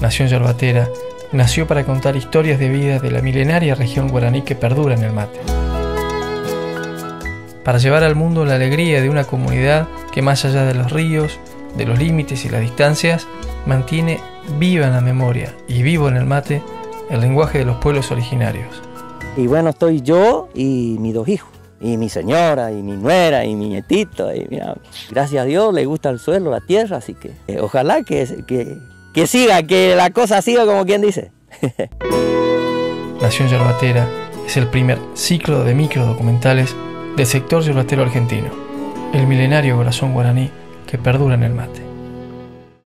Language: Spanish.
Nación Yerbatera nació para contar historias de vida de la milenaria región guaraní que perdura en el mate. Para llevar al mundo la alegría de una comunidad que más allá de los ríos, de los límites y las distancias, mantiene viva en la memoria y vivo en el mate el lenguaje de los pueblos originarios. Y bueno, estoy yo y mis dos hijos, y mi señora, y mi nuera, y mi nietito. Y gracias a Dios le gusta el suelo, la tierra, así que eh, ojalá que, que siga, que la cosa siga como quien dice. Nación Yerbatera es el primer ciclo de microdocumentales del sector yerbatero argentino, el milenario corazón guaraní que perdura en el mate.